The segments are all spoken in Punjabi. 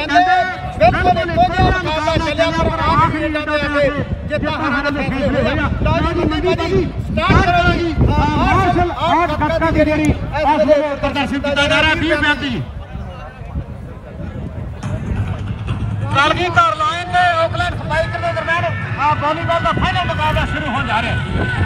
ਕਹਿੰਦੇ ਬਿਲਕੁਲ ਇੱਕੋ ਜਿਹਾ ਮੁਕਾਬਲਾ ਚੱਲਿਆ ਪਰ ਆਪ ਖੇਡਾਂ ਦੇ ਅੱਗੇ ਜਿੱਤਾਂ ਹਾਰਾਂ ਦੇ ਫੈਸਲੇ ਹੋਏ ਆ ਲਓ ਜੀ ਮੰਡੀ ਜੀ ਸਟਾਰਟ ਕਰੋ ਜੀ। ਮਾਰਸ਼ਲ ਆਰਟ ਗੱਤਕਾ ਦੀ ਜਿਹੜੀ ਇਸ ਵੇਲੇ ਪ੍ਰਦਰਸ਼ਨ ਕੀਤਾ ਜਾ। ਰਿਹਾ 20 35 ਕਲਗੀ ਧਰ ਲਾਇਨ ਤੇ ਆਕਲੈਂਡ ਸਪਾਈਕਰ ਦੇ ਦਰਮਿਆਨ ਆ ਵਾਲੀਬਾਲ ਦਾ ਫਾਈਨਲ ਮੁਕਾਬਲਾ ਸ਼ੁਰੂ ਹੋਣ ਜਾ ਰਿਹਾ ਹੈ।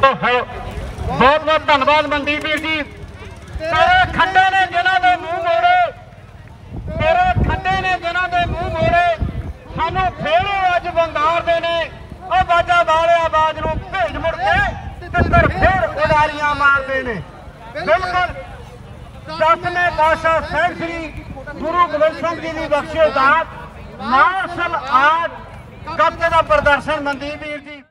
ਬਹੁਤ ਬਹੁਤ ਧੰਨਵਾਦ ਮਨਦੀਪ ਵੀਰ ਜੀ। ਤੇਰੇ ਖੰਡੇ ਨੇ ਜਿਨ੍ਹਾਂ ਦੇ ਮੂੰਹ ਮੋੜੇ। ਤੇਰੇ ਖੰਡੇ ਨੇ ਜਿਨ੍ਹਾਂ ਦੇ ਮੂੰਹ ਮੋੜੇ। ਸਾਨੂੰ ਫੇਰ ਅੱਜ ਵੰਗਾਰਦੇ ਨੇ। ਉਹ ਬਾਜਾ ਵਾਲਿਆ ਬਾਜ ਨੂੰ ਭੇਜ ਮੁੜ ਕੇ ਤਿੱਤਰ ਫੇਰ ਉਡਾਰੀਆਂ ਮਾਰਦੇ ਨੇ। ਬਿਲਕੁਲ। ਦਸਵੇਂ ਪਾਸ਼ਾ ਸਾਹਿਬ ਸ੍ਰੀ ਗੁਰੂ ਗੋਬਿੰਦ ਸਿੰਘ ਜੀ ਦੀ ਬਖਸ਼ਿਓ ਦਾਤ ਮਾਰਸ਼ਲ ਆਰਟ ਕਬਜ਼ੇ ਦਾ ਪ੍ਰਦਰਸ਼ਨ ਮਨਦੀਪ ਵੀਰ ਜੀ